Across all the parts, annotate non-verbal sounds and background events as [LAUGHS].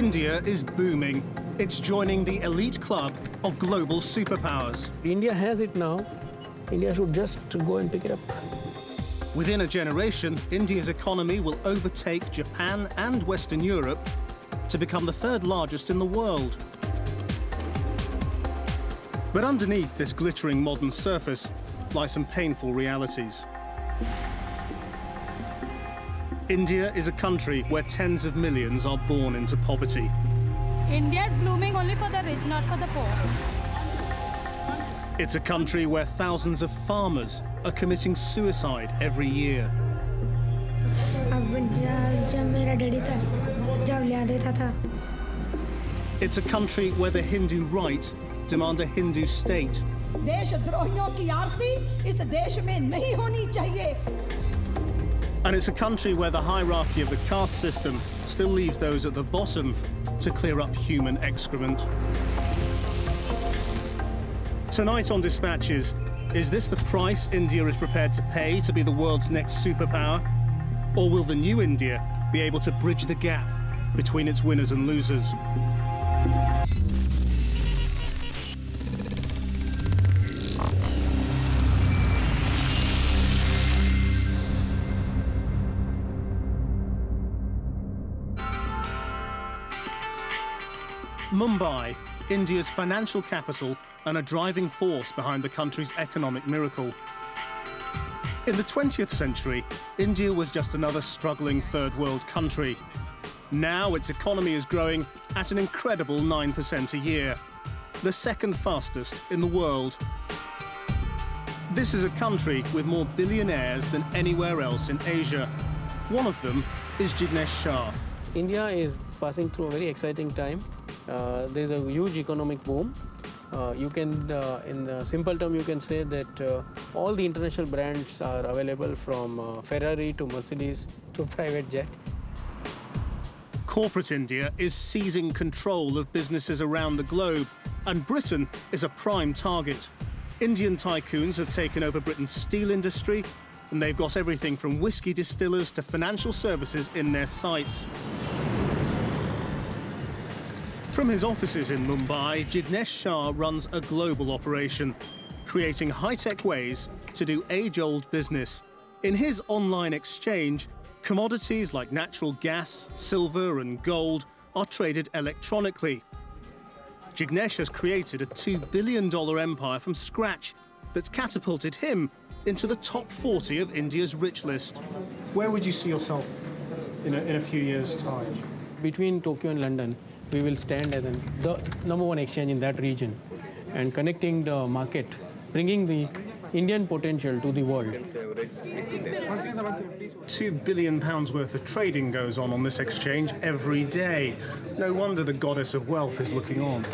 India is booming. It's joining the elite club of global superpowers. India has it now. India should just go and pick it up. Within a generation, India's economy will overtake Japan and Western Europe to become the third largest in the world. But underneath this glittering modern surface lie some painful realities. India is a country where tens of millions are born into poverty. India is blooming only for the rich, not for the poor. It's a country where thousands of farmers are committing suicide every year. It's a country where the Hindu right demand a Hindu state. And it's a country where the hierarchy of the caste system still leaves those at the bottom to clear up human excrement. Tonight on Dispatches, is this the price India is prepared to pay to be the world's next superpower? Or will the new India be able to bridge the gap between its winners and losers? Mumbai, India's financial capital and a driving force behind the country's economic miracle. In the 20th century, India was just another struggling third world country. Now its economy is growing at an incredible 9% a year, the second fastest in the world. This is a country with more billionaires than anywhere else in Asia. One of them is Jignesh Shah. India is passing through a very exciting time. Uh, there's a huge economic boom. Uh, you can, uh, in simple term, you can say that uh, all the international brands are available from uh, Ferrari to Mercedes to [LAUGHS] private jet. Corporate India is seizing control of businesses around the globe, and Britain is a prime target. Indian tycoons have taken over Britain's steel industry, and they've got everything from whiskey distillers to financial services in their sights. From his offices in Mumbai, Jignesh Shah runs a global operation, creating high-tech ways to do age-old business. In his online exchange, commodities like natural gas, silver and gold are traded electronically. Jignesh has created a $2 billion empire from scratch that's catapulted him into the top 40 of India's rich list. Where would you see yourself in a, in a few years' time? Between Tokyo and London, we will stand as an, the number one exchange in that region and connecting the market, bringing the Indian potential to the world. Two billion pounds worth of trading goes on on this exchange every day. No wonder the goddess of wealth is looking on.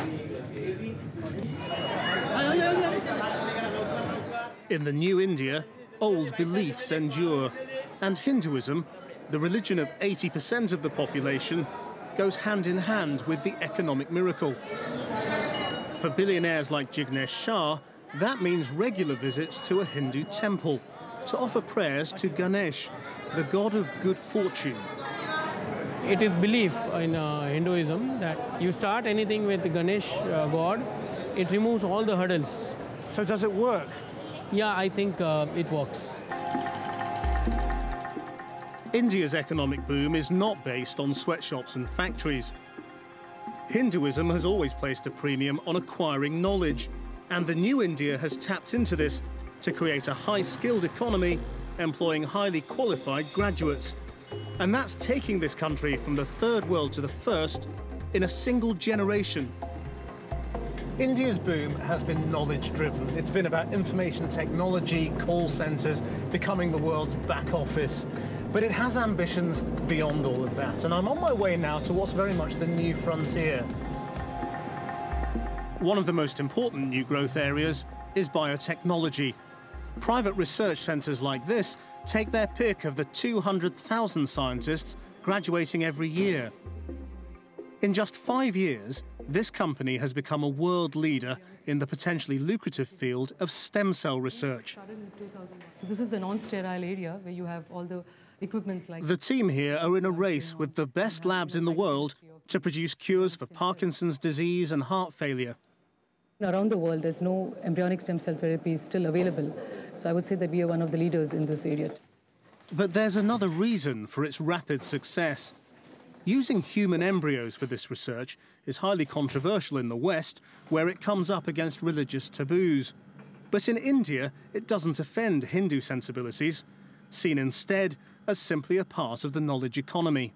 In the new India, old beliefs endure, and Hinduism, the religion of 80% of the population, goes hand in hand with the economic miracle. For billionaires like Jignesh Shah, that means regular visits to a Hindu temple to offer prayers to Ganesh, the god of good fortune. It is belief in uh, Hinduism that you start anything with Ganesh uh, god, it removes all the hurdles. So does it work? Yeah, I think uh, it works. India's economic boom is not based on sweatshops and factories. Hinduism has always placed a premium on acquiring knowledge, and the new India has tapped into this to create a high-skilled economy employing highly qualified graduates. And that's taking this country from the third world to the first in a single generation. India's boom has been knowledge-driven. It's been about information technology, call centres, becoming the world's back office. But it has ambitions beyond all of that, and I'm on my way now to what's very much the new frontier. One of the most important new growth areas is biotechnology. Private research centres like this take their pick of the 200,000 scientists graduating every year. In just five years, this company has become a world leader in the potentially lucrative field of stem cell research. So this is the non-sterile area where you have all the equipments like... The team here are in a race with the best labs in the world to produce cures for Parkinson's disease and heart failure. Around the world, there's no embryonic stem cell therapy still available. So I would say that we are one of the leaders in this area. But there's another reason for its rapid success. Using human embryos for this research is highly controversial in the West, where it comes up against religious taboos. But in India, it doesn't offend Hindu sensibilities, seen instead as simply a part of the knowledge economy.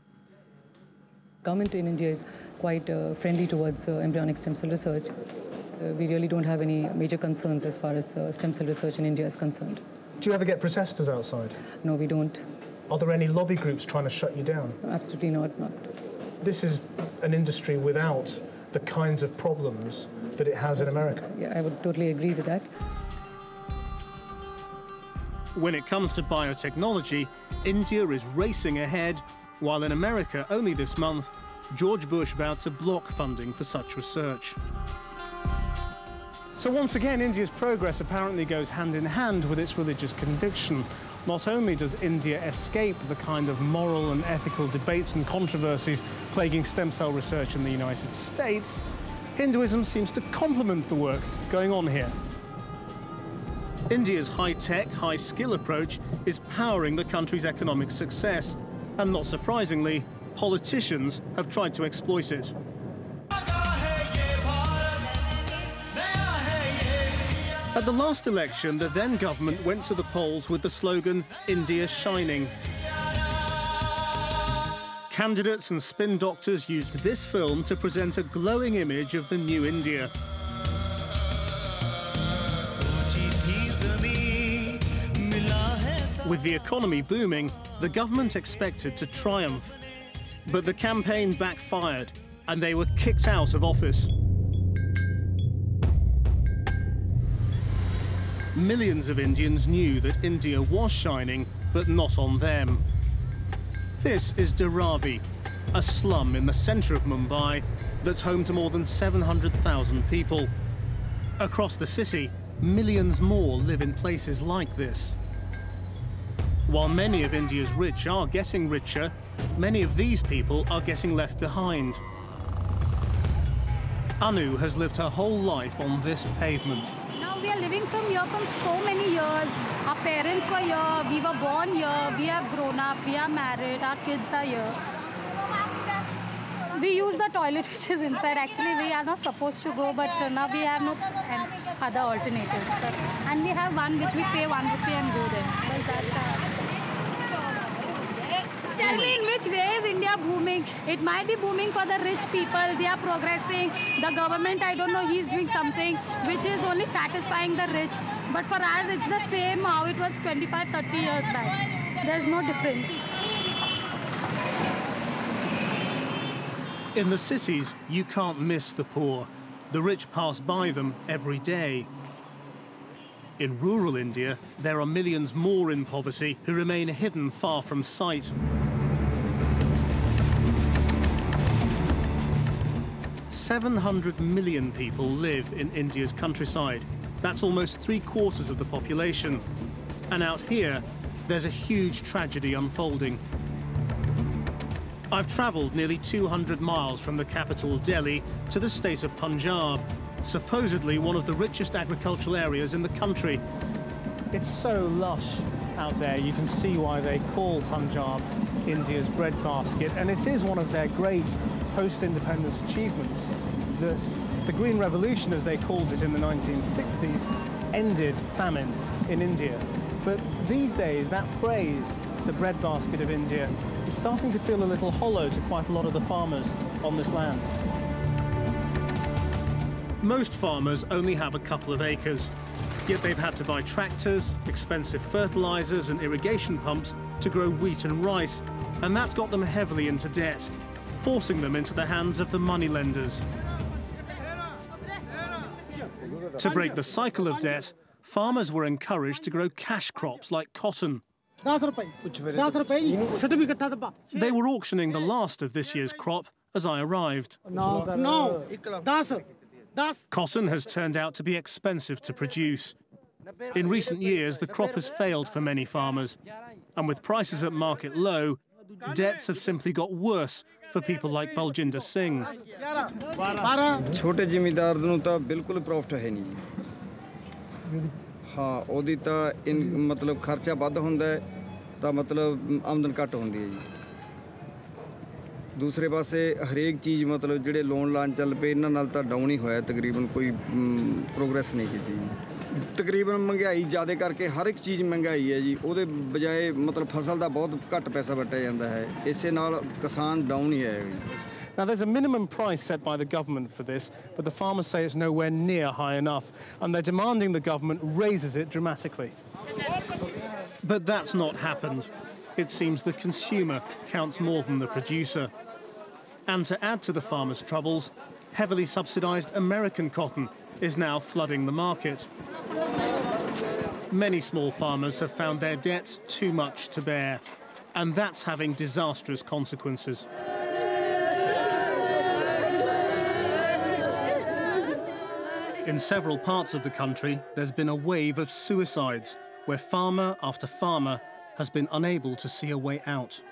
Government in India is quite uh, friendly towards uh, embryonic stem cell research. Uh, we really don't have any major concerns as far as uh, stem cell research in India is concerned. Do you ever get protesters outside? No, we don't. Are there any lobby groups trying to shut you down? Absolutely not. Not. This is an industry without the kinds of problems that it has in America. Yeah, I would totally agree with that. When it comes to biotechnology, India is racing ahead, while in America, only this month, George Bush vowed to block funding for such research. So once again, India's progress apparently goes hand in hand with its religious conviction. Not only does India escape the kind of moral and ethical debates and controversies plaguing stem cell research in the United States, Hinduism seems to complement the work going on here. India's high-tech, high-skill approach is powering the country's economic success. And not surprisingly, politicians have tried to exploit it. At the last election, the then government went to the polls with the slogan, India Shining. Candidates and spin doctors used this film to present a glowing image of the new India. With the economy booming, the government expected to triumph. But the campaign backfired, and they were kicked out of office. Millions of Indians knew that India was shining, but not on them. This is Dharavi, a slum in the centre of Mumbai that's home to more than 700,000 people. Across the city, millions more live in places like this. While many of India's rich are getting richer, many of these people are getting left behind. Anu has lived her whole life on this pavement Now we are living from here from so many years. Our parents were here, we were born here, we have grown up, we are married, our kids are here. We use the toilet which is inside. Actually, we are not supposed to go, but now we have no other alternatives. And we have one which we pay one rupee and go there. That's our tell me in which way is India booming? It might be booming for the rich people. They are progressing. The government, I don't know, he's doing something which is only satisfying the rich. But for us, it's the same how it was 25, 30 years back. There's no difference. In the cities, you can't miss the poor. The rich pass by them every day. In rural India, there are millions more in poverty who remain hidden far from sight. 700 million people live in India's countryside. That's almost three quarters of the population. And out here, there's a huge tragedy unfolding. I've travelled nearly 200 miles from the capital, Delhi, to the state of Punjab, supposedly one of the richest agricultural areas in the country. It's so lush out there, you can see why they call Punjab India's breadbasket, and it is one of their great post-independence achievements that the Green Revolution, as they called it in the 1960s, ended famine in India. But these days, that phrase, the breadbasket of India, is starting to feel a little hollow to quite a lot of the farmers on this land. Most farmers only have a couple of acres, yet they've had to buy tractors, expensive fertilizers and irrigation pumps to grow wheat and rice, and that's got them heavily into debt forcing them into the hands of the moneylenders. To break the cycle of debt, farmers were encouraged to grow cash crops like cotton. They were auctioning the last of this year's crop as I arrived. Cotton has turned out to be expensive to produce. In recent years, the crop has failed for many farmers, and with prices at market low, debts have simply got worse for people like Baljinder Singh. ਛੋਟੇ ਜ਼ਿਮੀਦਾਰ ਨੂੰ ਤਾਂ ਬਿਲਕੁਲ profit ਹੈ ਨਹੀਂ। ਜੀ ਹਾਂ, ਉਹਦੀ ਤਾਂ ਮਤਲਬ ਖਰਚਾ ਵੱਧ ਹੁੰਦਾ ਹੈ, ਤਾਂ ਮਤਲਬ ਆਮਦਨ ਘੱਟ ਹੁੰਦੀ ਹੈ ਜੀ। ਦੂਸਰੇ ਪਾਸੇ ਹਰੇਕ ਚੀਜ਼ ਮਤਲਬ ਜਿਹੜੇ ਲੋਨ ਲਾਨ ਚੱਲ ਪਏ, ਇਹਨਾਂ ਨਾਲ ਤਾਂ ਡਾਊਨ ਹੀ ਹੋਇਆ ਤਕਰੀਬਨ ਕੋਈ ਪ੍ਰੋਗਰੈਸ ਨਹੀਂ ਕੀਤੀ ਤਕਰੀਬਨ ਮਹਿੰਗਾਈ ਜ਼ਿਆਦਾ ਕਰਕੇ ਹਰ ਇੱਕ ਚੀਜ਼ ਮਹਿੰਗਾਈ ਹੈ ਜੀ ਉਹਦੇ ਬਜਾਏ ਮਤਲਬ ਫਸਲ ਦਾ ਬਹੁਤ ਘੱਟ ਪੈਸਾ ਵਟਿਆ ਜਾਂਦਾ ਹੈ ਇਸੇ ਨਾਲ ਕਿਸਾਨ ਡਾਊਨ ਹੀ ਹੈ ਜੀ Now, there's a minimum price set by the government for this, but the farmers say it's nowhere near high enough, and they're demanding the government raises it dramatically. But that's not happened. It seems the consumer counts more than the producer. And to add to the farmers' troubles, heavily subsidised American cotton is now flooding the market. Many small farmers have found their debts too much to bear, and that's having disastrous consequences. In several parts of the country, there's been a wave of suicides where farmer after farmer has been unable to see a way out.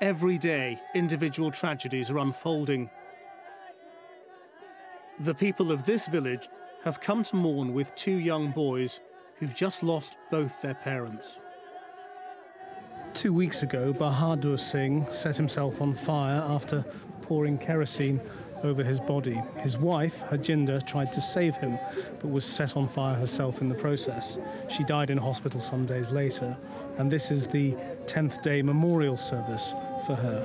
Every day, individual tragedies are unfolding. The people of this village have come to mourn with two young boys who've just lost both their parents. Two weeks ago, Bahadur Singh set himself on fire after pouring kerosene over his body. His wife, Hajinder, tried to save him, but was set on fire herself in the process. She died in hospital some days later, and this is the 10th day memorial service for her.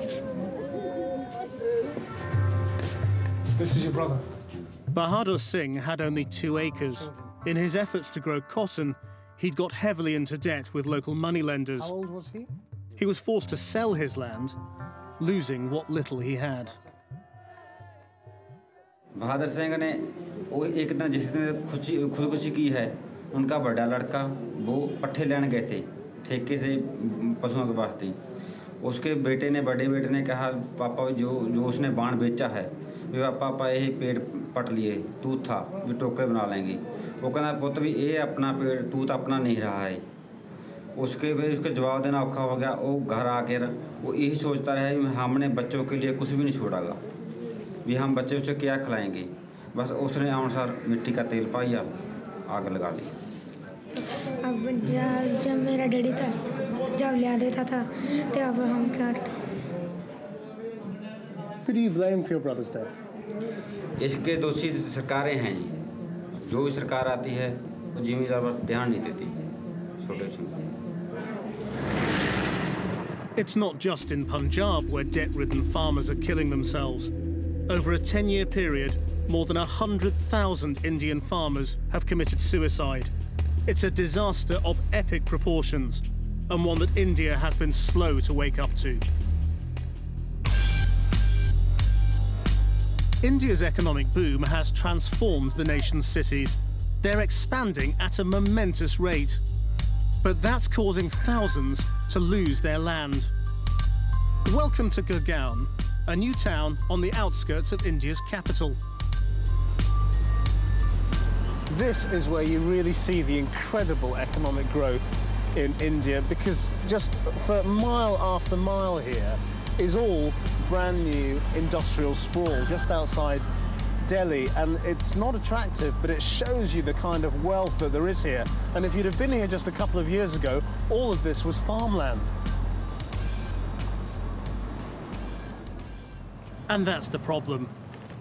This is your brother. Bahadur Singh had only two acres. In his efforts to grow cotton, he'd got heavily into debt with local moneylenders. How old was he? He was forced to sell his land, losing what little he had. Bahadur Singh ने वो एक दिन जिस दिन खुशी खुदकुशी की है उनका बड़ा लड़का वो पट्ठे लेने गए थे ठेके से पशुओं के वास्ते उसके बेटे ने बड़े बेटे ने कहा पापा जो जो उसने बाण बेचा है वे पापा यही पेड़ पट लिए तूत था भी टोकरे बना लेंगे। वो कहना पुत भी ये अपना पेड़ तूत अपना नहीं रहा है। उसके भी उसके जवाब देना औखा हो गया। वो घर आकर वो यही सोचता रहा कि हमने बच्चों के लिए कुछ भी नहीं छोड़ागा भी हम बच्चे उसे क्या खिलाएँगे? बस उसने अनुसार मिट्टी का तेल पाया आग लगा ली। अब जब जब मेरा डैडी था जब लिया देता था तब हम क्या do you blame for your brother's death? इसके दोषी सरकारें हैं जी जो भी सरकार आती है वो जिम्मेदार पर ध्यान नहीं देती छोटे से It's not just in Punjab where debt ridden farmers are killing themselves. Over a 10 year period, more than 100,000 Indian farmers have committed suicide. It's a disaster of epic proportions, and one that India has been slow to wake up to. India's economic boom has transformed the nation's cities. They're expanding at a momentous rate. But that's causing thousands to lose their land. Welcome to Gurgaon, a new town on the outskirts of India's capital. This is where you really see the incredible economic growth in India because just for mile after mile here is all brand new industrial sprawl just outside Delhi and it's not attractive but it shows you the kind of wealth that there is here and if you'd have been here just a couple of years ago all of this was farmland. And that's the problem.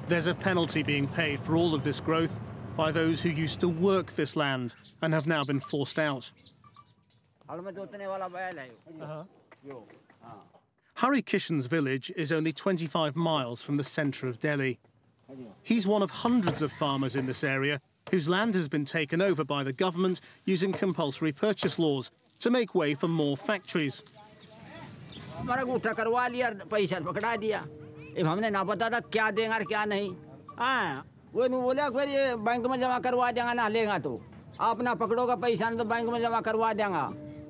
There's a penalty being paid for all of this growth by those who used to work this land and have now been forced out. Hari Kishan's village is only 25 miles from the centre of Delhi. He's one of hundreds of farmers in this area whose land has been taken over by the government using compulsory purchase laws to make way for more factories. हमारा गूठा करवा लिया पैसा पकड़ा दिया अब हमने ना पता था क्या देगा और क्या नहीं हाँ वो नहीं बोला फिर ये बैंक में जमा करवा देगा ना लेगा तो आप ना पकड़ोगा पैसा ना तो बैंक में जमा करवा देगा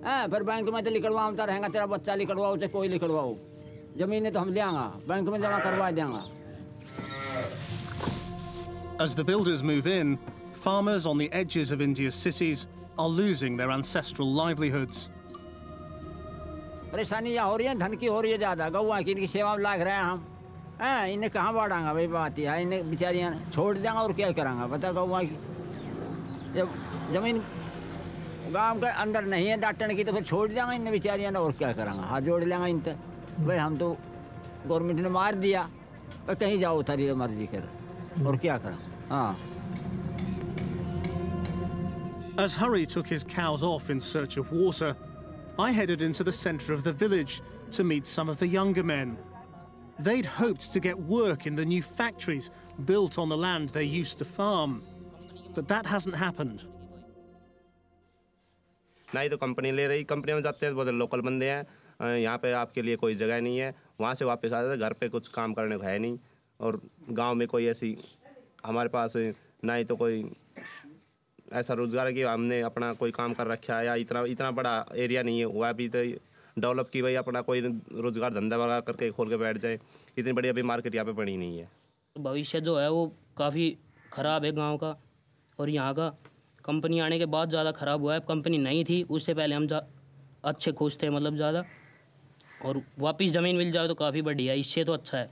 हाँ फिर बैंक में तो लिखड़वाता रहेगा तेरा बच्चा लिखड़वाओ चाहे कोई लिखड़वाओ ज़मीन तो हम ले बैंक में जमा करवा देंगे। As the builders move in, farmers on the edges of India's cities are losing their ancestral livelihoods. परेशानी यहाँ हो रही है धन की हो रही है ज़्यादा। गौआ की इनकी सेवा में लाग रहे हैं हम। हैं इन्हें कहाँ बढ़ाऊँगा भाई बात है इन्हें बेचारियाँ छोड़ देंगे और क्या करांगा? बता गौआ की जब ज़मीन गांव के अंदर नहीं है की तो फिर छोड़ इन बेचारियाँ और क्या करेंगे हाथ जोड़ लेंगे इन तक भाई हम तो गवर्नमेंट ने मार दिया कहीं जाओ मर्जी कर और क्या करें हाँ As Hari took his cows off in search of water, I headed into the centre of the village to meet some of the younger men. They'd hoped to get work in the new factories built on the land they used to farm. But that hasn't happened. ना ही तो company ले रही company में जाते हैं, बहुत local बंदे हैं। यहाँ पे आपके लिए कोई जगह नहीं है। वहाँ से वापस आ जाते घर पे कुछ काम करने को है नहीं। और गाँव में कोई ऐसी, हमारे पास ना ही तो कोई ऐसा रोज़गार है कि हमने अपना कोई काम कर रखा है या इतना इतना बड़ा एरिया नहीं है। हुआ अभी तो डेवलप की भाई, अपना कोई रोज़गार धंधा वगैरह करके खोल के बैठ जाए। इतनी बड़ी अभी मार्केट यहाँ पे पड़ी नहीं है। भविष्य जो है वो काफ़ी ख़राब है गाँव का और यहाँ का। कंपनी आने के बाद ज़्यादा ख़राब हुआ है कंपनी नहीं थी उससे पहले हम जा- अच्छे खुश थे मतलब ज़्यादा और वापस ज़मीन मिल जाए तो काफ़ी बढ़िया है इससे तो अच्छा है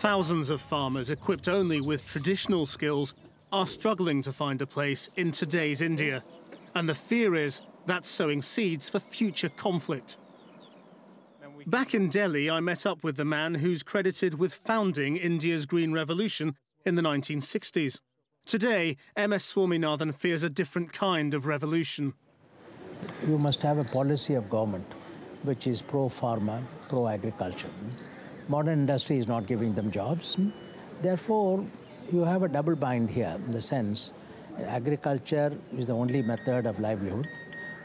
Thousands of farmers equipped only with traditional skills are struggling to find a place in today's India. And the fear is that's sowing seeds for future conflict. Back in Delhi, I met up with the man who's credited with founding India's Green Revolution in the 1960s. Today, MS Swaminathan fears a different kind of revolution. you must have a policy of government which is pro farmer, pro agriculture. Modern industry is not giving them jobs. Therefore, you have a double bind here in the sense agriculture is the only method of livelihood.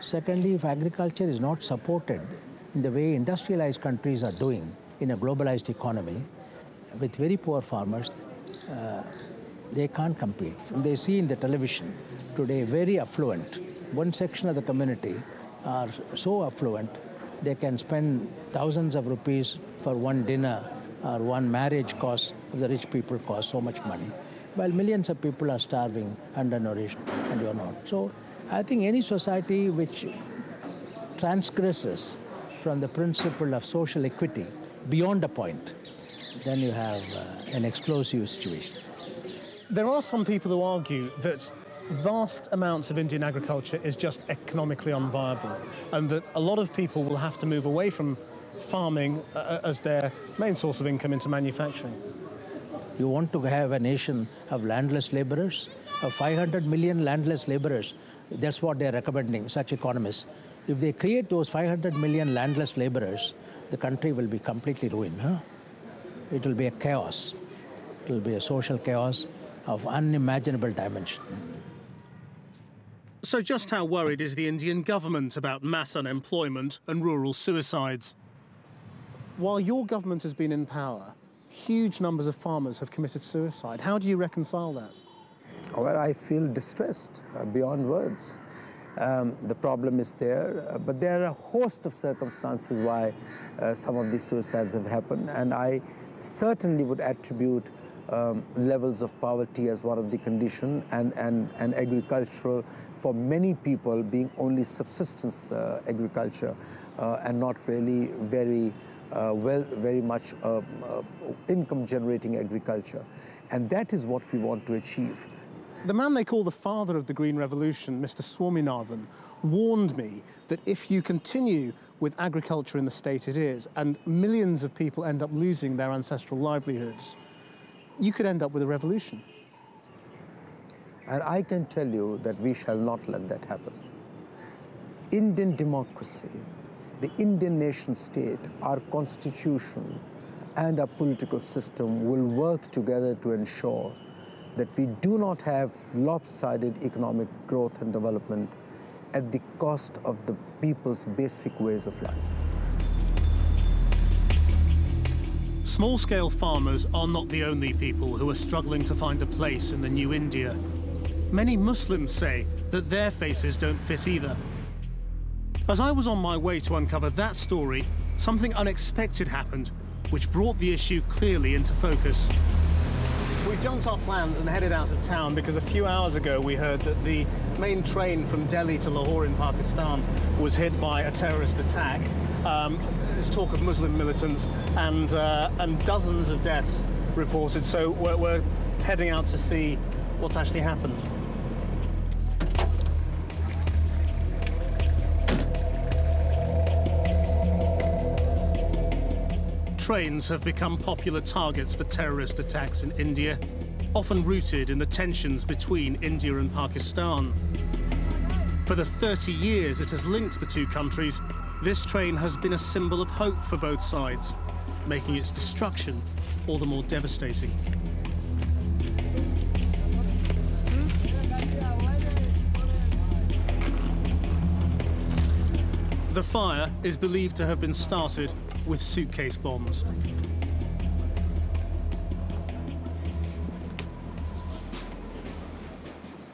Secondly, if agriculture is not supported in the way industrialized countries are doing in a globalized economy with very poor farmers, uh, they can't compete. They see in the television today very affluent. One section of the community are so affluent they can spend thousands of rupees for one dinner or one marriage cost the rich people cost so much money. While millions of people are starving, undernourished, and you're not. So I think any society which transgresses from the principle of social equity beyond a point, then you have uh, an explosive situation. There are some people who argue that vast amounts of Indian agriculture is just economically unviable, and that a lot of people will have to move away from farming uh, as their main source of income into manufacturing. You want to have a nation of landless laborers, of 500 million landless laborers. That's what they're recommending, such economists. If they create those 500 million landless laborers, the country will be completely ruined. Huh? It will be a chaos. It will be a social chaos of unimaginable dimension. So, just how worried is the Indian government about mass unemployment and rural suicides? While your government has been in power, huge numbers of farmers have committed suicide. How do you reconcile that? Well, I feel distressed uh, beyond words. Um, the problem is there, uh, but there are a host of circumstances why uh, some of these suicides have happened, and I certainly would attribute um, levels of poverty as one of the condition, and, and, and agricultural for many people being only subsistence uh, agriculture uh, and not really very uh, well, very much uh, uh, income generating agriculture. And that is what we want to achieve. The man they call the father of the Green Revolution, Mr. Swaminathan, warned me that if you continue with agriculture in the state it is, and millions of people end up losing their ancestral livelihoods, you could end up with a revolution. And I can tell you that we shall not let that happen. Indian democracy, the Indian nation state, our constitution, and our political system will work together to ensure that we do not have lopsided economic growth and development at the cost of the people's basic ways of life. Small scale farmers are not the only people who are struggling to find a place in the new India. Many Muslims say that their faces don't fit either. As I was on my way to uncover that story, something unexpected happened, which brought the issue clearly into focus. We jumped our plans and headed out of town because a few hours ago we heard that the main train from Delhi to Lahore in Pakistan was hit by a terrorist attack. Um, there's talk of Muslim militants and, uh, and dozens of deaths reported, so we're, we're heading out to see what's actually happened. Trains have become popular targets for terrorist attacks in India, often rooted in the tensions between India and Pakistan. For the 30 years it has linked the two countries, this train has been a symbol of hope for both sides, making its destruction all the more devastating. The fire is believed to have been started with suitcase bombs.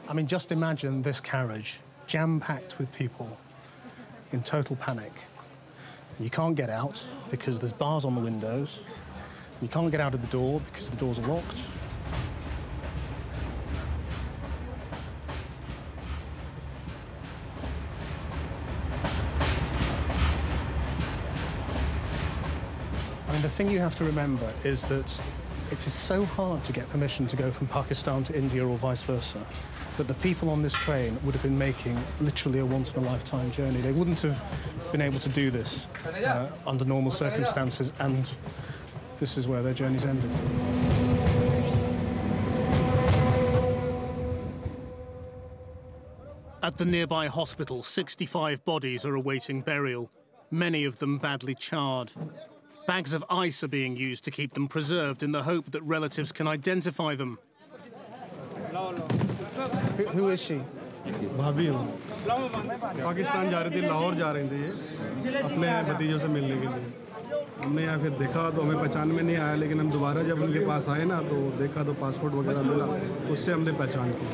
I mean, just imagine this carriage jam-packed with people in total panic. You can't get out because there's bars on the windows. You can't get out of the door because the doors are locked. I mean, the thing you have to remember is that it is so hard to get permission to go from Pakistan to India or vice versa that the people on this train would have been making literally a once-in-a-lifetime journey. They wouldn't have been able to do this uh, under normal circumstances, and this is where their journeys ended. At the nearby hospital, 65 bodies are awaiting burial, many of them badly charred. Bags of ice are being used to keep them preserved in the hope that relatives can identify them. Who, is she? भाभी हूँ। पाकिस्तान जा रही थी लाहौर जा रही थी ये अपने भतीजों से मिलने के लिए। हमने यहाँ फिर देखा तो हमें पहचान में नहीं आया लेकिन हम दोबारा जब उनके पास आए ना तो देखा तो पासपोर्ट वगैरह मिला तो उससे हमने पहचान की।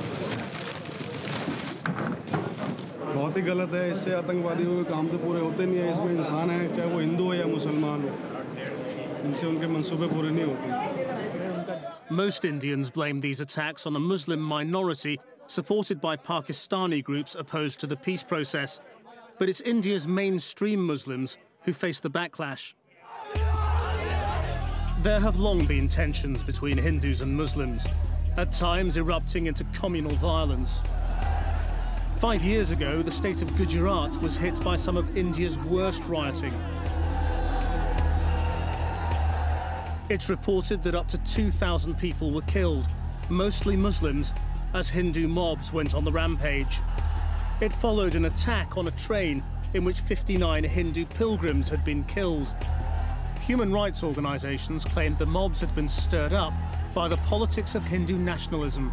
बहुत ही गलत है इससे आतंकवादियों के काम तो पूरे होते नहीं है इसमें इंसान है चाहे वो हिंदू हो या मुसलमान हो इनसे उनके मंसूबे पूरे नहीं होते। Most Indians blame these attacks on a Muslim minority supported by Pakistani groups opposed to the peace process. But it's India's mainstream Muslims who face the backlash. There have long been tensions between Hindus and Muslims, at times erupting into communal violence. Five years ago, the state of Gujarat was hit by some of India's worst rioting. It's reported that up to 2,000 people were killed, mostly Muslims, as Hindu mobs went on the rampage. It followed an attack on a train in which 59 Hindu pilgrims had been killed. Human rights organizations claimed the mobs had been stirred up by the politics of Hindu nationalism.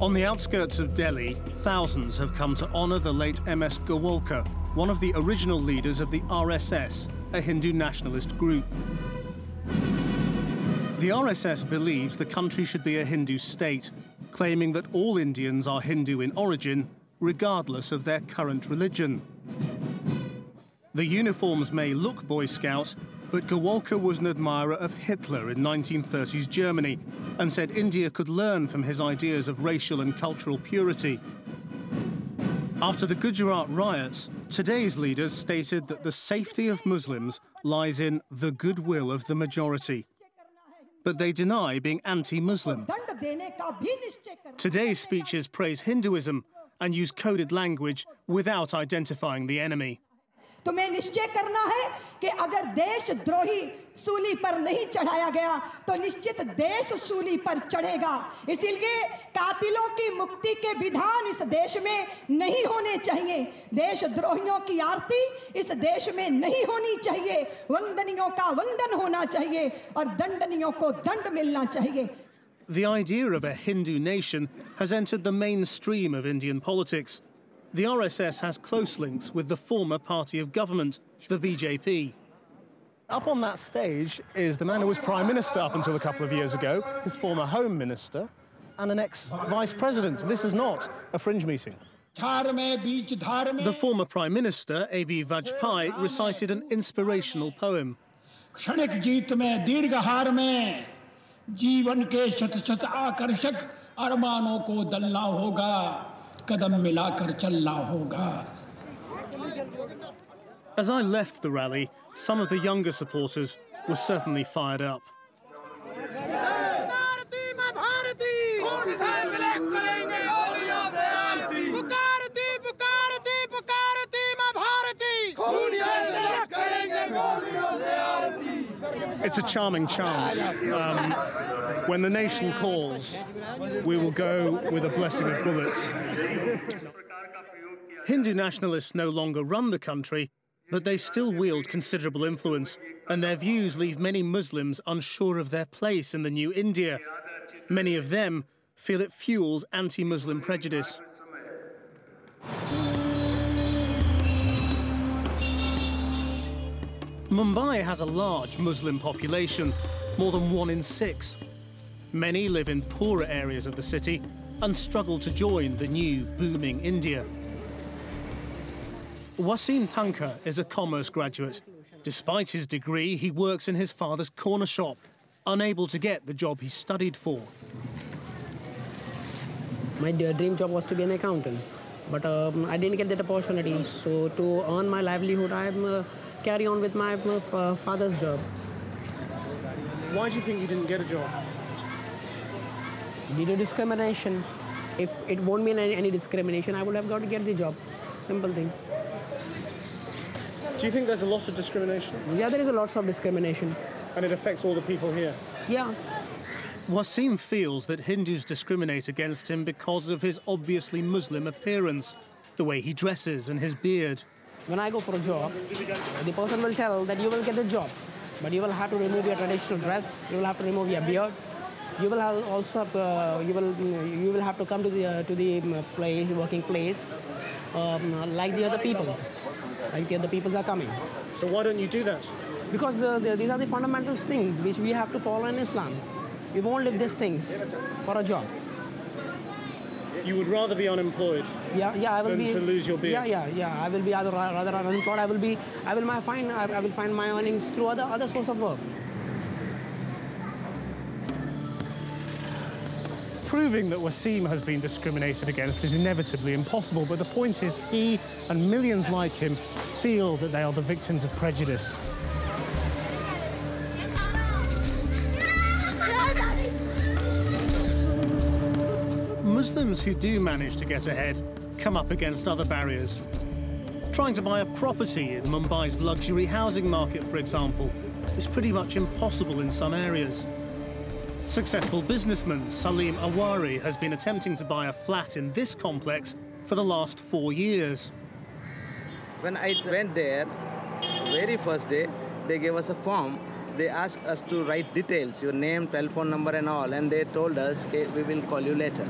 On the outskirts of Delhi, thousands have come to honour the late MS Golwalkar, one of the original leaders of the RSS, a Hindu nationalist group. The RSS believes the country should be a Hindu state, claiming that all Indians are Hindu in origin, regardless of their current religion. The uniforms may look Boy Scout, but Golwalkar was an admirer of Hitler in 1930s Germany and said India could learn from his ideas of racial and cultural purity. After the Gujarat riots, today's leaders stated that the safety of Muslims lies in the goodwill of the majority. But they deny being anti-Muslim. Today's speeches praise Hinduism and use coded language without identifying the enemy. तुम्हें निश्चय करना है कि अगर देशद्रोही सूली पर नहीं चढ़ाया गया तो निश्चित देश सूली पर चढ़ेगा। इसीलिए कातिलों की मुक्ति के विधान इस देश में नहीं होने चाहिए। देशद्रोहियों की आरती इस देश में नहीं होनी चाहिए। वंदनियों का वंदन होना चाहिए और दंडनियों को दंड मिलना चाहिए। The idea of a Hindu nation has entered the mainstream of Indian politics. The RSS has close links with the former party of government, the BJP. Up on that stage is the man who was Prime Minister up until a couple of years ago, his former Home Minister, and an ex-Vice President. This is not a fringe meeting. The former Prime Minister, A.B. Vajpayee, recited an inspirational poem. क्षणिक जीत में दीर्घ हार में जीवन के शत शत आकर्षक अरमानों को दलना होगा कदम मिलाकर चलना होगा As I left the rally, some of the younger supporters were certainly fired up. It's a charming chant. Um, when the nation calls, we will go with a blessing of bullets. Hindu nationalists no longer run the country, but they still wield considerable influence, and their views leave many Muslims unsure of their place in the new India. Many of them feel it fuels anti Muslim prejudice. Mumbai has a large Muslim population, more than one in six. Many live in poorer areas of the city and struggle to join the new booming India. Wasim Thankar is a commerce graduate. Despite his degree, he works in his father's corner shop, unable to get the job he studied for. My dream job was to be an accountant, but um, I didn't get that opportunity. So to earn my livelihood, I uh, carry on with my uh, father's job. Why do you think you didn't get a job? Due to discrimination. If it won't mean any, any discrimination, I would have got to get the job. Simple thing. Do you think there's a lot of discrimination? Yeah, there is a lot of discrimination. And it affects all the people here? Yeah. Wasim feels that Hindus discriminate against him because of his obviously Muslim appearance, the way he dresses and his beard. When I go for a job, the person will tell that you will get the job, but you will have to remove your traditional dress, you will have to remove your beard, you will have also have, uh, you will you will have to come to the uh, to the um, place working place um, like the other peoples, like the other peoples are coming. So why don't you do that? Because uh, the, these are the fundamental things which we have to follow in Islam. We won't leave these things for a job. You would rather be unemployed yeah, yeah, I will than be, to lose your beard? Yeah, yeah, yeah. I will be rather, rather unemployed. I will be, I will my find, I, I will find my earnings through other other source of work. Proving that Wasim has been discriminated against is inevitably impossible, but the point is he and millions like him feel that they are the victims of prejudice. Muslims who do manage to get ahead come up against other barriers. Trying to buy a property in Mumbai's luxury housing market, for example, is pretty much impossible in some areas. Successful businessman Salim Awari has been attempting to buy a flat in this complex for the last four years. When I went there, very first day, they gave us a form. They asked us to write details, your name, telephone number and all, and they told us, okay, we will call you later.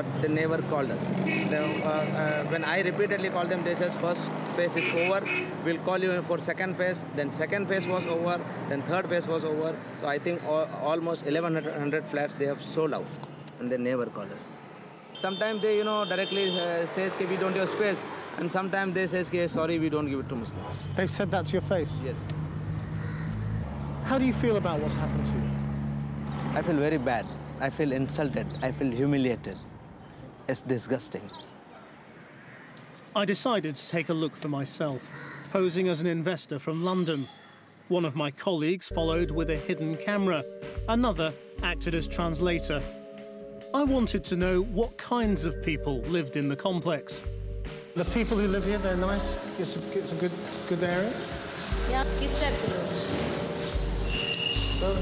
But they never called us. They, uh, uh, when I repeatedly called them, they said first phase is over, we'll call you for second phase, then second phase was over, then third phase was over. So I think all, almost 1100 flats they have sold out, and they never call us. Sometimes they, you know, directly uh, says that we don't have space, and sometimes they says, okay, sorry, we don't give it to Muslims. They've said that to your face? Yes. How do you feel about what's happened to you? I feel very bad. I feel insulted. I feel humiliated. It's disgusting. I decided to take a look for myself, posing as an investor from London. One of my colleagues followed with a hidden camera. Another acted as translator. I wanted to know what kinds of people lived in the complex. The people who live here, they're nice. It's a, it's a good, good area. Yeah, he's So,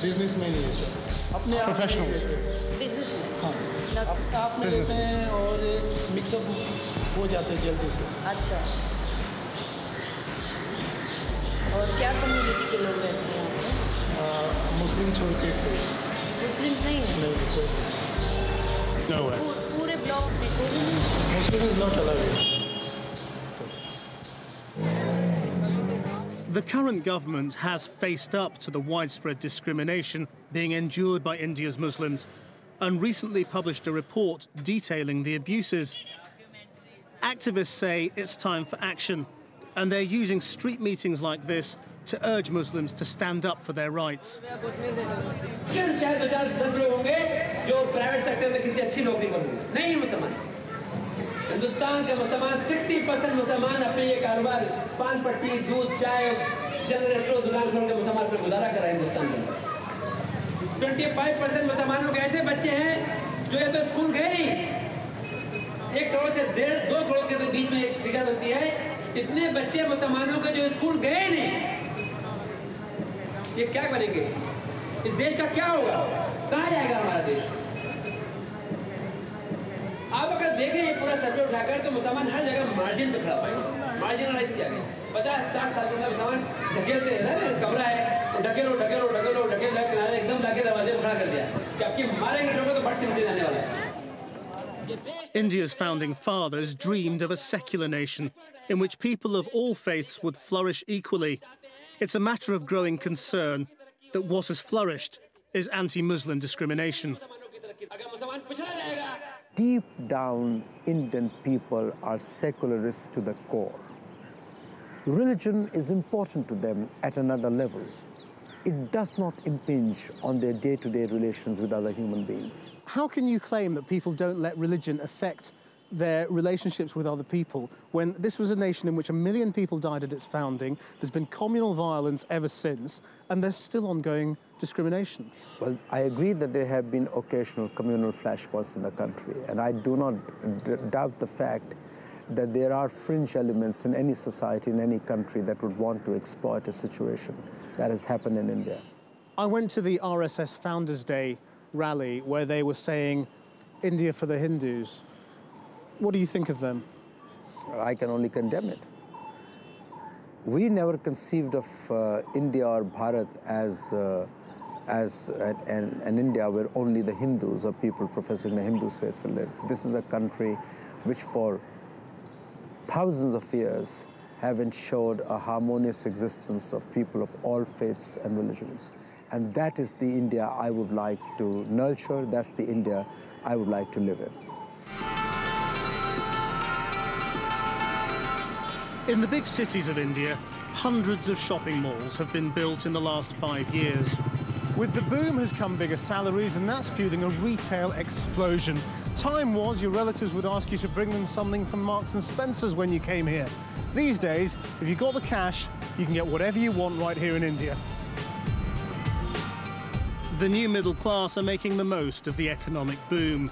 businessmen here. Professionals. Businessmen. है sir अपने आप Professionals. Business में हाँ अपने आप में रहते हैं और मिक्सअप हो जाते हैं जल्दी से अच्छा और क्या कम्युनिटी के लोग रहते हैं यहाँ पे मुस्लिम छोड़ के मुस्लिम्स नहीं हैं नहीं कोई Nowhere. पू- पूरे ब्लॉक में कोई भी नहीं मुस्लिम is not allowed The current government has faced up to the widespread discrimination being endured by India's Muslims and recently published a report detailing the abuses. Activists say it's time for action, and they're using street meetings like this to urge Muslims to stand up for their rights. Hindustan के मुसलमान 60 percent मुसलमान अपने ये कारोबार पान पट्टी दूध चाय जनरल रेस्टोरेंट दुकान खोल के मुसलमान पर गुजारा कर रहे हैं हिंदुस्तान में 25 परसेंट मुसलमानों के ऐसे बच्चे हैं जो ये तो स्कूल गए नहीं। एक करोड़ से डेढ़, दो करोड़ के तो बीच में एक फिगर बनती है। इतने बच्चे मुसलमानों के जो स्कूल गए नहीं। ये क्या बनेंगे इस देश का क्या होगा? कहा जाएगा हमारा देश? आप अगर देखें ये पूरा सर्वे उठाकर तो मुसलमान हर जगह मार्जिन पे खड़ा पाएँगे। मार्जिनलाइज किया गया। पचास साठ साल से मुसलमान ढकेलते रहता है ना कमरा है ढकेलो ढकेलो ढकेलो ढकेल किनारे एकदम लाके दरवाजे पर खड़ा कर दिया कि आपकी मारेंगे ठोकर तो बट से नीचे जाने वाला है India's founding fathers dreamed of a secular nation in which people of all faiths would flourish equally. It's a matter of growing concern that what has flourished is anti Muslim discrimination. Deep down, Indian people are secularists to the core. Religion is important to them at another level. It does not impinge on their day to day relations with other human beings. How can you claim that people don't let religion affect their relationships with other people when this was a nation in which a million people died at its founding, there's been communal violence ever since, and there's still ongoing discrimination? Well, I agree that there have been occasional communal flashpoints in the country, and I do not doubt the fact that there are fringe elements in any society, in any country, that would want to exploit a situation that has happened in India. I went to the RSS Founders Day rally where they were saying, India for the Hindus. What do you think of them? I can only condemn it. We never conceived of uh, India or Bharat as, uh, as an, an, India where only the Hindus or people professing the Hindus faith will live. This is a country which for thousands of years have ensured a harmonious existence of people of all faiths and religions. And that is the India I would like to nurture, that's the India I would like to live in. In the big cities of India, hundreds of shopping malls have been built in the last five years. With the boom has come bigger salaries, and that's fueling a retail explosion. Time was your relatives would ask you to bring them something from Marks and Spencer's when you came here. These days, if you've got the cash, you can get whatever you want right here in India. The new middle class are making the most of the economic boom.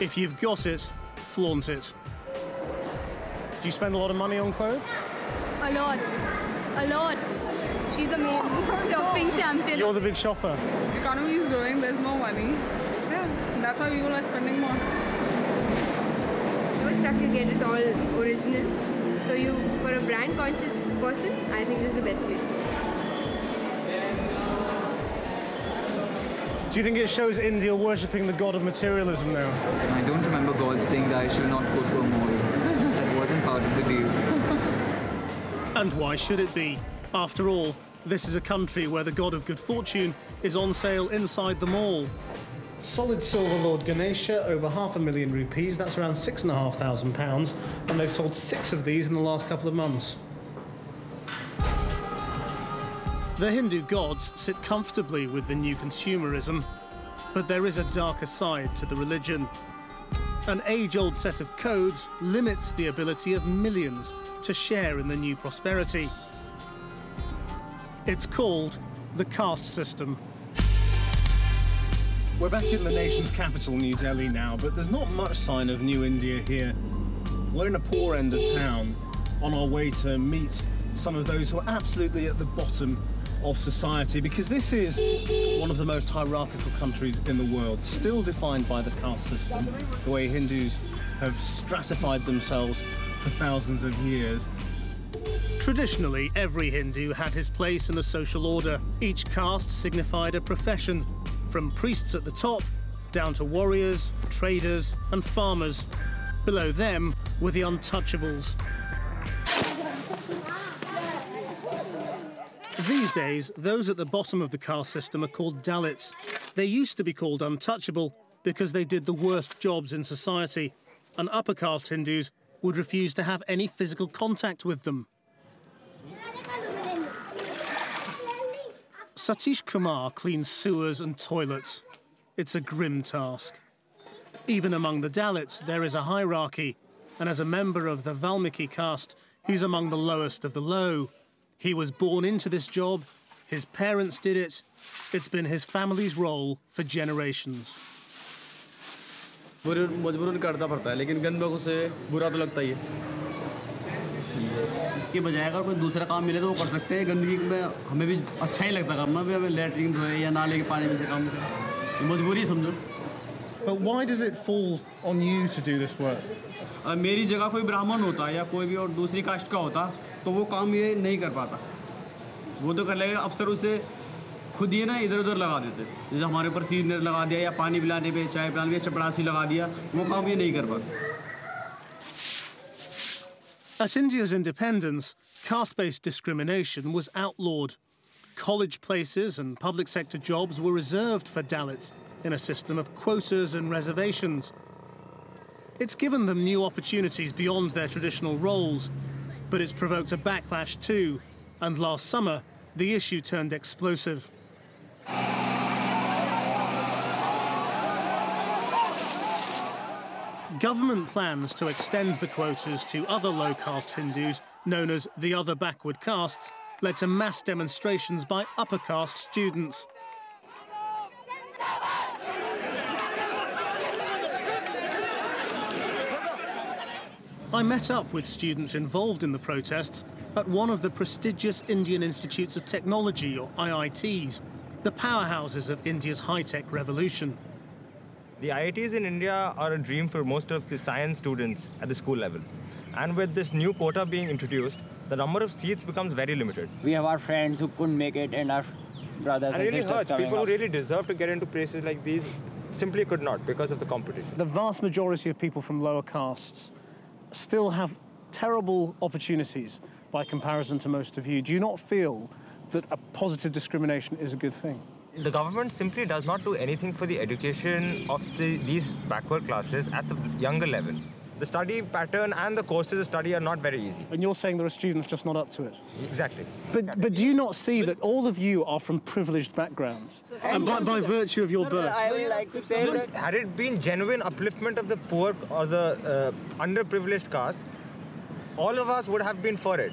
If you've got it, flaunt it. Do you spend a lot of money on clothes? A lot. A lot. She's the main oh shopping champion. You're the big shopper. The Economy is growing, there's more money. Yeah, that's why people are spending more. The stuff you get is all original. So you, for a brand conscious person, I think this is the best place to be. Do you think it shows India worshipping the god of materialism now? I don't remember God saying that I shall not go to a mall. that wasn't part of the deal. and why should it be? After all, this is a country where the god of good fortune is on sale inside the mall. Solid silver Lord Ganesha, over half a million rupees, that's around six and a half thousand pounds, and they've sold six of these in the last couple of months. The Hindu gods sit comfortably with the new consumerism, but there is a darker side to the religion. An age-old set of codes limits the ability of millions to share in the new prosperity. It's called the caste system. We're back in the nation's capital, New Delhi now, but there's not much sign of New India here. We're in a poor end of town, on our way to meet some of those who are absolutely at the bottom of society, because this is one of the most hierarchical countries in the world, still defined by the caste system, the way Hindus have stratified themselves for thousands of years. Traditionally, every Hindu had his place in the social order. Each caste signified a profession, from priests at the top down to warriors, traders, and farmers. Below them were the untouchables. These days, those at the bottom of the caste system are called Dalits. They used to be called untouchable because they did the worst jobs in society, and upper caste Hindus would refuse to have any physical contact with them. Satish Kumar cleans sewers and toilets. It's a grim task. Even among the Dalits, there is a hierarchy, and as a member of the Valmiki caste, he's among the lowest of the low. He was born into this job, his parents did it, it's been his family's role for generations. मजबूरन करता पड़ता है लेकिन गंद बगों से बुरा तो लगता ही है इसके बजाय अगर कोई दूसरा काम मिले तो वो कर सकते हैं। गंदगी में हमें भी अच्छा ही लगता करना भी हमें लेटरिन धोए या नाले के पानी में से काम करें मजबूरी समझो। But why does it fall on you to do this work? अब मेरी जगह कोई ब्राह्मण होता या कोई भी और दूसरी कास्ट का होता तो वो काम ये नहीं कर पाता। वो तो कर लेगा अफसर उसे खुद ही ना इधर उधर लगा देते। जैसे हमारे ऊपर सीनियर लगा दिया या पानी पिलाने पे चाय पिलाने पे चपड़ासी लगा दिया वो काम ये नहीं कर पाता। At India's independence, caste based discrimination was outlawed. College places and public sector jobs were reserved for Dalits in a system of quotas and reservations. It's given them new opportunities beyond their traditional roles, but it's provoked a backlash too, and last summer, the issue turned explosive. Government plans to extend the quotas to other low caste Hindus, known as the other backward castes, led to mass demonstrations by upper caste students. I met up with students involved in the protests at one of the prestigious Indian Institutes of Technology, or IITs, the powerhouses of India's high-tech revolution. The IITs in India are a dream for most of the science students at the school level. And with this new quota being introduced, the number of seats becomes very limited. We have our friends who couldn't make it and our brothers And and, it really sisters hurts. People up. who really deserve to get into places like these simply could not because of the competition. The vast majority of people from lower castes still have terrible opportunities by comparison to most of you. Do you not feel that a positive discrimination is a good thing? The government simply does not do anything for the education of the, these backward classes at the younger level. The study pattern and the courses of study are not very easy. And you're saying there are students just not up to it? Exactly. But, but do you not see that all of you are from privileged backgrounds? And by, by virtue of your birth? I would like to say that had it been genuine upliftment of the poor or the uh, underprivileged caste, all of us would have been for it.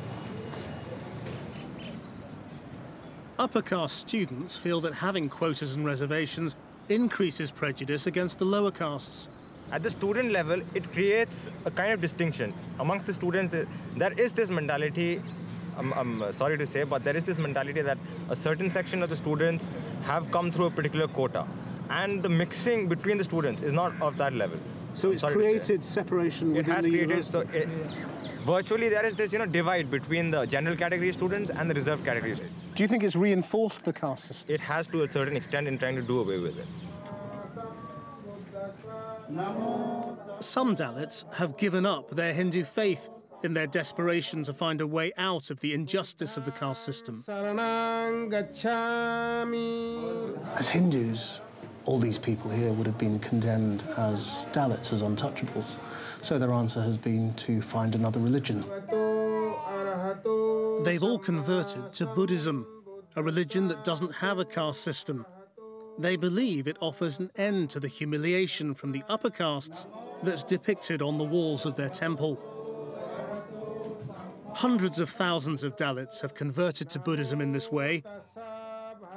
Upper caste students feel that having quotas and reservations increases prejudice against the lower castes. At the student level, it creates a kind of distinction amongst the students. There- is this mentality. I'm, I'm uh, sorry to say, but there is this mentality that a certain section of the students have come through a particular quota, and the mixing between the students is not of that level. So I'm it's sorry to say. created separation It within has the created so it, virtually there is this you know divide between the general category students and the reserved category students. Do you think it's reinforced the caste system? It has to a certain extent in trying to do away with it. Some Dalits have given up their Hindu faith in their desperation to find a way out of the injustice of the caste system. As Hindus, all these people here would have been condemned as Dalits, as untouchables. So their answer has been to find another religion. They've all converted to Buddhism, a religion that doesn't have a caste system. They believe it offers an end to the humiliation from the upper castes that's depicted on the walls of their temple. Hundreds of thousands of Dalits have converted to Buddhism in this way,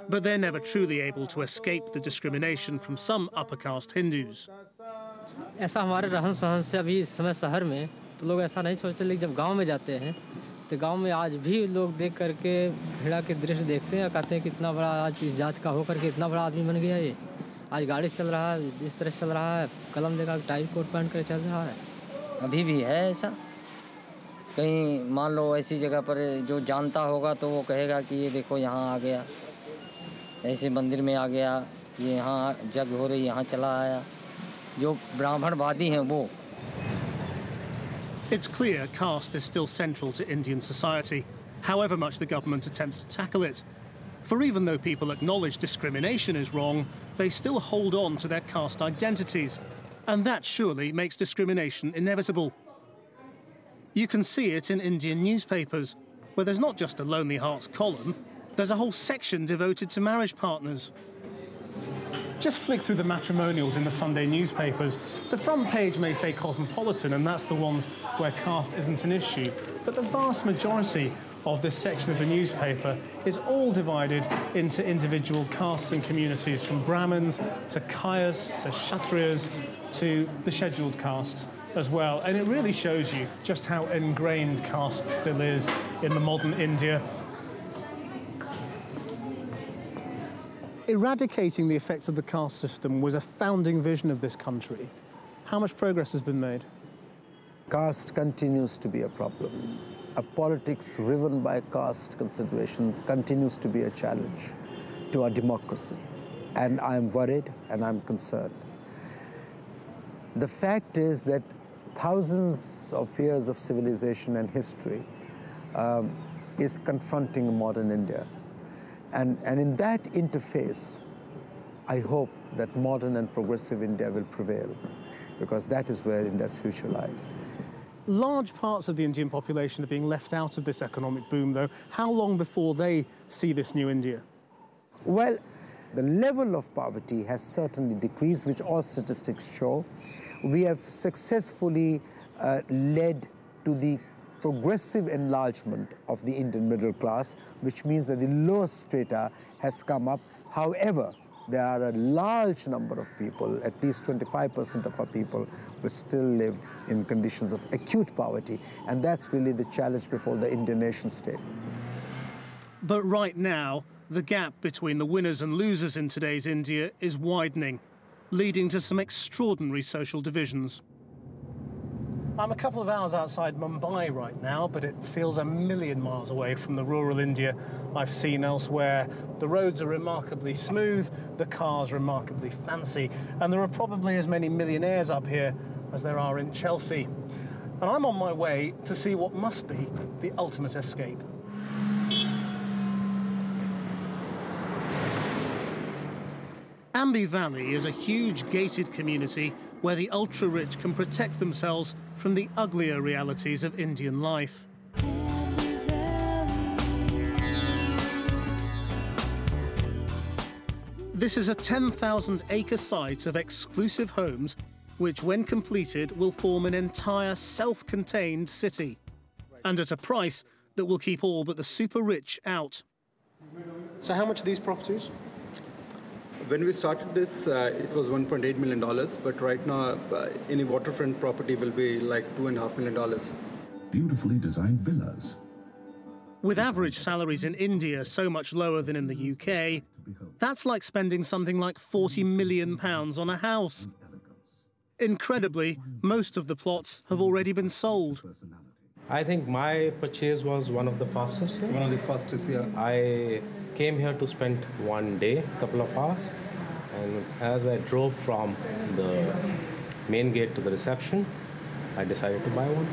but they're never truly able to escape the discrimination from some upper caste Hindus. ऐसा हमारे रहन सहन से अभी इस समय शहर में तो लोग ऐसा नहीं सोचते लेकिन जब गाँव में जाते हैं तो गाँव में आज भी लोग देख करके घृणा के दृश्य देखते हैं और कहते हैं कि इतना बड़ा आज इस जात का होकर के इतना बड़ा आदमी बन गया ये। आज गाड़ी चल रहा है इस तरह से चल रहा है कलम कोट पहन कर चल रहा है। अभी भी है ऐसा? कहीं मान लो ऐसी जगह पर जो जानता होगा तो वो कहेगा कि ये देखो यहाँ आ गया। ऐसे मंदिर में आ गया ये यहाँ जग हो रही यहाँ चला आया जो ब्राह्मणवादी हैं वो It's clear caste is still central to Indian society, however much the government attempts to tackle it. For even though people acknowledge discrimination is wrong, they still hold on to their caste identities. And that surely makes discrimination inevitable. You can see it in Indian newspapers, where there's not just a Lonely Hearts column, there's a whole section devoted to marriage partners. Just flick through the matrimonials in the Sunday newspapers. The front page may say cosmopolitan, and that's the ones where caste isn't an issue. But the vast majority of this section of the newspaper is all divided into individual castes and communities, from Brahmins to Kayas to Kshatriyas to the scheduled castes as well. And it really shows you just how ingrained caste still is in the modern India. Eradicating the effects of the caste system was a founding vision of this country. How much progress has been made? Caste continues to be a problem. A politics driven by caste consideration continues to be a challenge to our democracy. And I'm worried and I'm concerned. The fact is that thousands of years of civilization and history um, is confronting modern India. And, and in that interface, I hope that modern and progressive India will prevail, because that is where India's future lies. Large parts of the Indian population are being left out of this economic boom, though. How long before they see this new India? Well, the level of poverty has certainly decreased, which all statistics show. We have successfully uh, led to the progressive enlargement of the Indian middle class, which means that the lowest strata has come up. However, there are a large number of people, at least 25% of our people, who still live in conditions of acute poverty. And that's really the challenge before the Indian nation state. But right now, the gap between the winners and losers in today's India is widening, leading to some extraordinary social divisions. I'm a couple of hours outside Mumbai right now, but it feels a million miles away from the rural India I've seen elsewhere. The roads are remarkably smooth, the cars remarkably fancy, and there are probably as many millionaires up here as there are in Chelsea. And I'm on my way to see what must be the ultimate escape. Aamby Valley is a huge gated community where the ultra rich can protect themselves from the uglier realities of Indian life. This is a 10,000 acre site of exclusive homes, which, when completed, will form an entire self contained city, and at a price that will keep all but the super rich out. So, how much are these properties? When we started this, uh, it was 1.8 million dollars, but right now, uh, any waterfront property will be like two and a half million dollars. Beautifully designed villas. With average salaries in India so much lower than in the UK, that's like spending something like 40 million pounds on a house. Incredibly, most of the plots have already been sold. I think my purchase was one of the fastest here. One of the fastest, yeah. I came here to spend one day, a couple of hours, and as I drove from the main gate to the reception, I decided to buy one.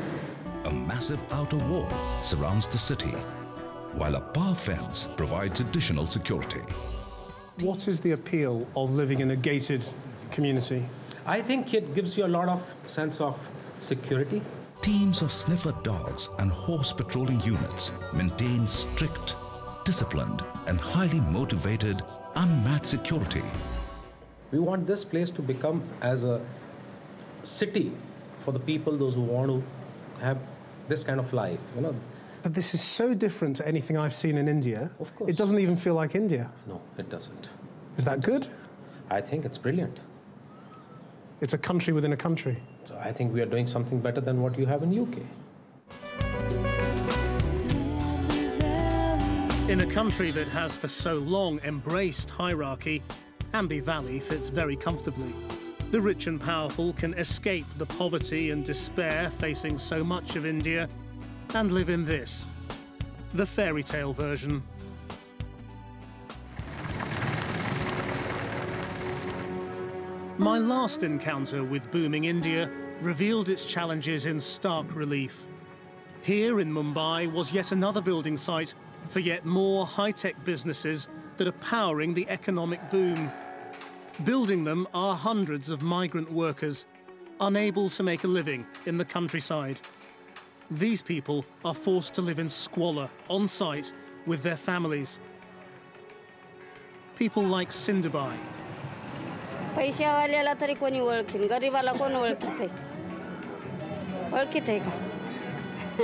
A massive outer wall surrounds the city, while a bar fence provides additional security. What is the appeal of living in a gated community? I think it gives you a lot of sense of security. Teams of sniffer dogs and horse patrolling units maintain strict, disciplined, and highly motivated, unmatched security. We want this place to become as a city for the people, those who want to have this kind of life. You know, But this is so different to anything I've seen in India. Of course. It doesn't even feel like India. no, it doesn't. Is that good? I think it's brilliant. It's a country within a country. So I think we are doing something better than what you have in UK. In a country that has for so long embraced hierarchy, Aamby Valley fits very comfortably. The rich and powerful can escape the poverty and despair facing so much of India and live in this, the fairy tale version. My last encounter with booming India revealed its challenges in stark relief. Here in Mumbai was yet another building site for yet more high-tech businesses that are powering the economic boom. Building them are hundreds of migrant workers, unable to make a living in the countryside. These people are forced to live in squalor on site with their families. People like Sindubai, पैशावाल्याला तरी कोणी ओळखीन गरीबाला कोण ओळखीत आहे? ओळखीत आहे का? [LAUGHS]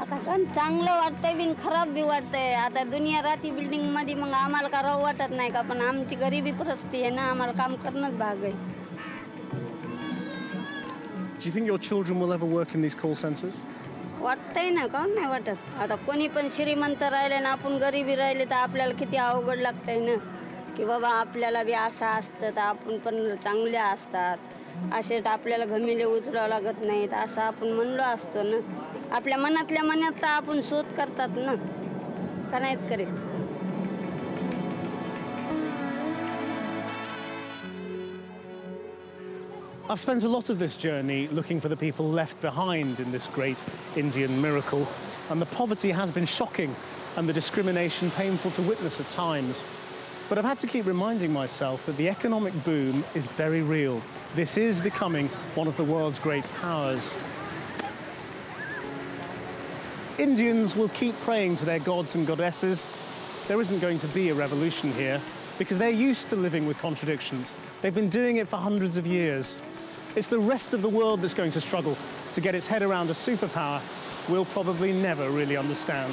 आता कण चांगलं वाटतंय बिन खराब बी वाटतंय. आता दुनिया राहती बिल्डिंगमध्ये मग आम्हाला का राहू वाटत नाही का? पण आमची गरिबी परिस्थिती आहे ना आम्हाला काम करणंच भाग आहे. Do you think your children will ever work in these call centers? वाटतंय ना का? नाही वाटत. आता कोणी पण श्रीमंत राहिले ना आपण गरिबी राहिले तर आपल्याला किती अवघड लागतंय ना? की बाबा आपल्याला बी असं असतं तर आपण पण चांगले असतात. असे तर आपल्याला घमिले उचलावं लागत नाहीत असं आपण म्हणलो असतो ना. आपल्या मनातल्या मनात तर आपण शोध करतात ना. का नाहीत करीत? I've spent a lot of this journey looking for the people left behind in this great Indian miracle, and the poverty has been shocking and the discrimination painful to witness at times. But I've had to keep reminding myself that the economic boom is very real. This is becoming one of the world's great powers. Indians will keep praying to their gods and goddesses. There isn't going to be a revolution here because they're used to living with contradictions. They've been doing it for hundreds of years. It's the rest of the world that's going to struggle to get its head around a superpower we'll probably never really understand.